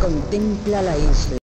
Contempla la isla.